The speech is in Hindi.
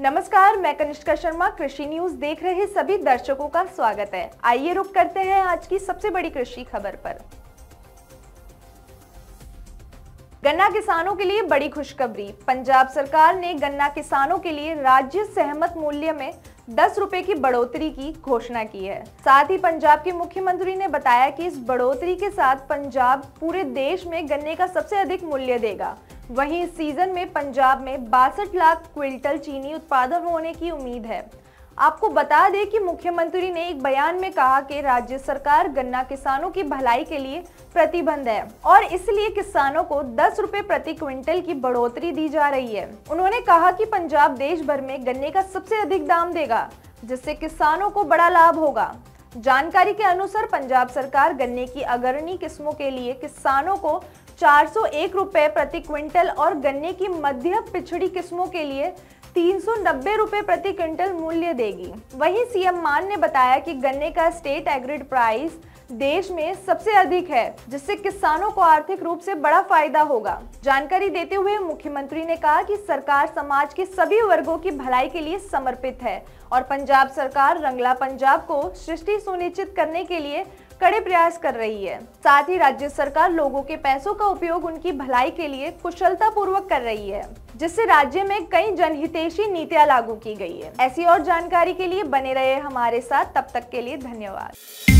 नमस्कार, मैं कनिष्का शर्मा, कृषि न्यूज़ देख रहे सभी दर्शकों का स्वागत है। आइए रुक करते हैं आज की सबसे बड़ी कृषि खबर पर। गन्ना किसानों के लिए बड़ी खुशखबरी। पंजाब सरकार ने गन्ना किसानों के लिए राज्य सहमत मूल्य में दस रुपए की बढ़ोतरी की घोषणा की है। साथ ही पंजाब के मुख्यमंत्री ने बताया कि इस बढ़ोतरी के साथ पंजाब पूरे देश में गन्ने का सबसे अधिक मूल्य देगा। वहीं इस सीज़न में पंजाब में बासठ लाख क्विंटल चीनी उत्पादन होने की उम्मीद है। आपको बता दें कि मुख्यमंत्री ने एक बयान में कहा कि राज्य सरकार गन्ना किसानों की भलाई के लिए प्रतिबंध है और इसलिए किसानों को दस रुपए प्रति क्विंटल की बढ़ोतरी दी जा रही है। उन्होंने कहा कि पंजाब देश भर में गन्ने का सबसे अधिक दाम देगा, जिससे किसानों को बड़ा लाभ होगा। जानकारी के अनुसार पंजाब सरकार गन्ने की अग्रणी किस्मों के लिए किसानों को चार सौ प्रति क्विंटल और गन्ने की मध्य पिछड़ी किस्मों के लिए तीन सौ प्रति क्विंटल मूल्य देगी। वहीं सीएम मान ने बताया कि गन्ने का स्टेट एग्रिड प्राइस देश में सबसे अधिक है, जिससे किसानों को आर्थिक रूप से बड़ा फ़ायदा होगा। जानकारी देते हुए मुख्यमंत्री ने कहा कि सरकार समाज के सभी वर्गों की भलाई के लिए समर्पित है और पंजाब सरकार रंगला पंजाब को सृष्टि सुनिश्चित करने के लिए कड़े प्रयास कर रही है। साथ ही राज्य सरकार लोगों के पैसों का उपयोग उनकी भलाई के लिए कुशलता पूर्वक कर रही है, जिससे राज्य में कई जनहितेशी नीतियाँ लागू की गई है। ऐसी और जानकारी के लिए बने रहे हमारे साथ, तब तक के लिए धन्यवाद।